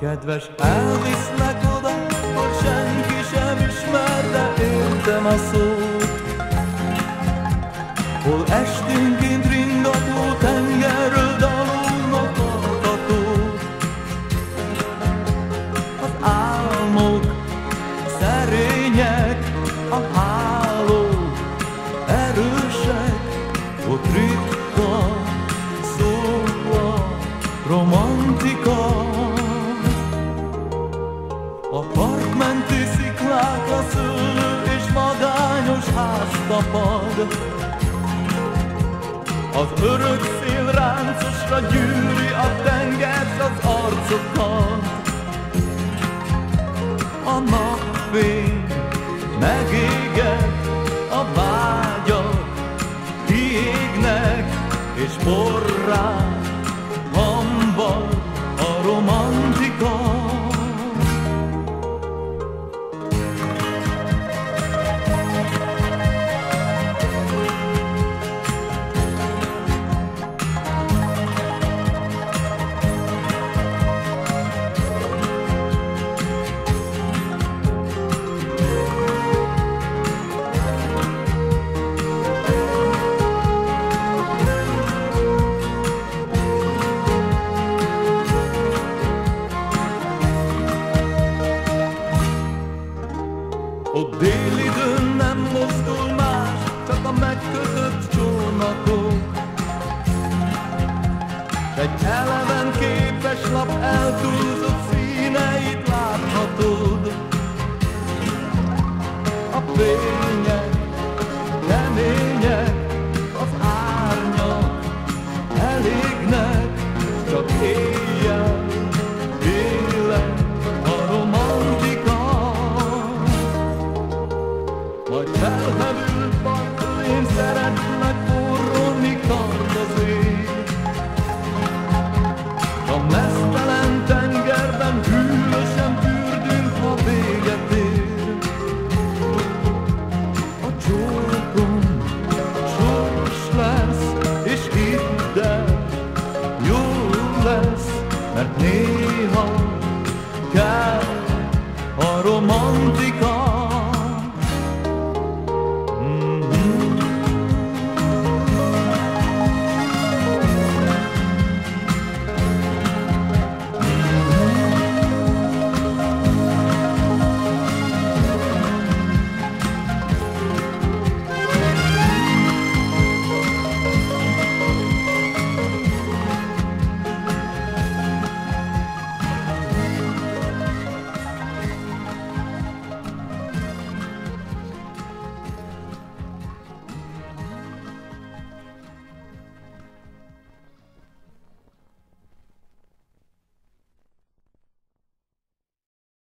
Kedves, elvisznek oda, hogy senki sem ismer, de értem a szót. Hol esténként ringató tengerről dalulnak hallgatók. Az álmok szerények, a hálók erősek, ott ritka szó a romantika. A partmenti sziklák, a szőlő és magányos ház. Az örök szél ráncosra gyűri a tenger az arcokat. A napfény megéget, a vágyak kiégnek, és porrá hamba Délidőn nem mozdul más, csak a megkötött csónakok. S egy eleven képes lap eltúlzott színeit láthatod. A fények kemények, az árnyak elégnek, csak éjjel naar het